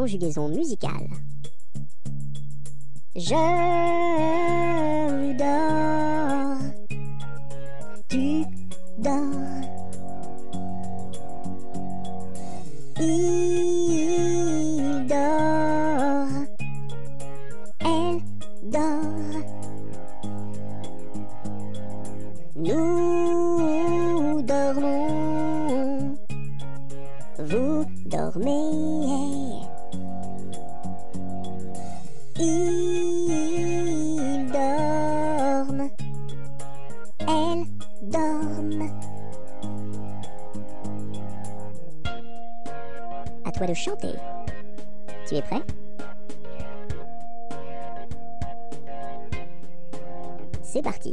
conjugaison musicale. Je dors, tu dors. Il dort, elle dort. Nous dormons, vous dormez. Ils dorment, elles dorment. À toi de chanter. Tu es prêt? C'est parti.